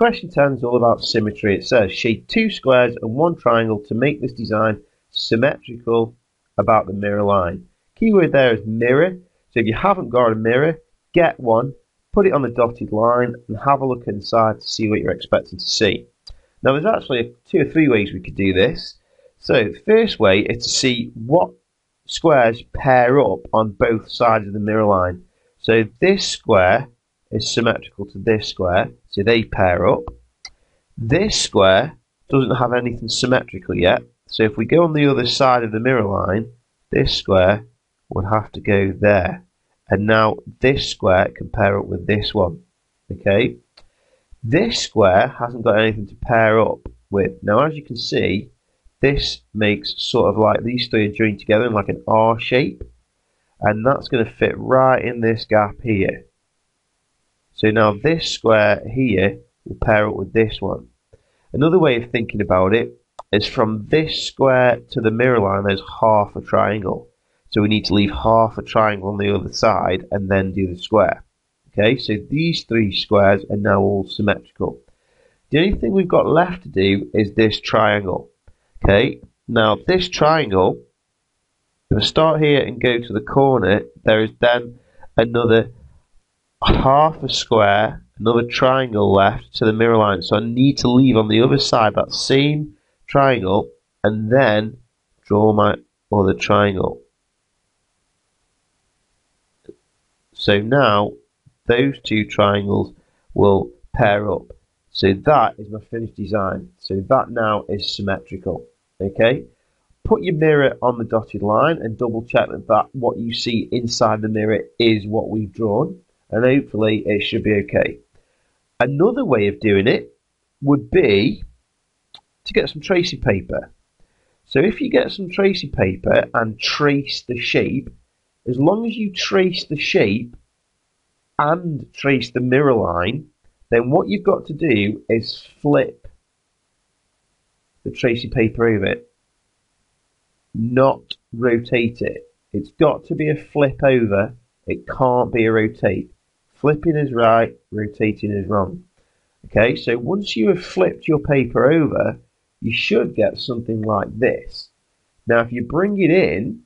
Question 10 is all about symmetry. It says shade two squares and one triangle to make this design symmetrical about the mirror line. Keyword there is mirror. So if you haven't got a mirror, get one, put it on the dotted line and have a look inside to see what you're expecting to see. Now there's actually two or three ways we could do this. So the first way is to see what squares pair up on both sides of the mirror line. So this square is symmetrical to this square, so they pair up. This square doesn't have anything symmetrical yet, so if we go on the other side of the mirror line, this square would have to go there. And now this square can pair up with this one. Okay? This square hasn't got anything to pair up with. Now as you can see, this makes sort of like these three are joined together in like an R shape. And that's going to fit right in this gap here. So now this square here will pair up with this one. Another way of thinking about it is from this square to the mirror line there's half a triangle. So we need to leave half a triangle on the other side and then do the square. Okay, so these three squares are now all symmetrical. The only thing we've got left to do is this triangle. Okay, now this triangle, if I start here and go to the corner, there is then another half a square, another triangle left to the mirror line. So I need to leave on the other side that same triangle and then draw my other triangle. So now those two triangles will pair up. So that is my finished design. So that now is symmetrical. Okay. Put your mirror on the dotted line and double check that, that what you see inside the mirror is what we've drawn and hopefully it should be okay. Another way of doing it would be to get some tracing paper. So if you get some tracing paper and trace the shape, as long as you trace the shape and trace the mirror line, then what you've got to do is flip the tracing paper over it, not rotate it. It's got to be a flip over, it can't be a rotate. Flipping is right, rotating is wrong. Okay, so once you have flipped your paper over, you should get something like this. Now, if you bring it in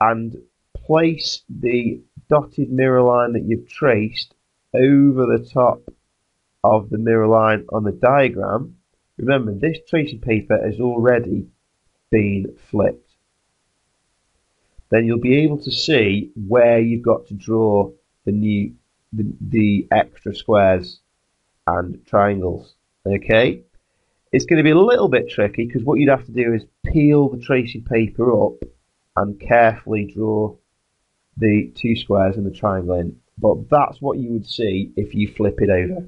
and place the dotted mirror line that you've traced over the top of the mirror line on the diagram, remember this tracing paper has already been flipped. Then you'll be able to see where you've got to draw the new the, the extra squares and triangles. Okay, it's going to be a little bit tricky because what you'd have to do is peel the tracing paper up and carefully draw the two squares and the triangle in. But that's what you would see if you flip it over.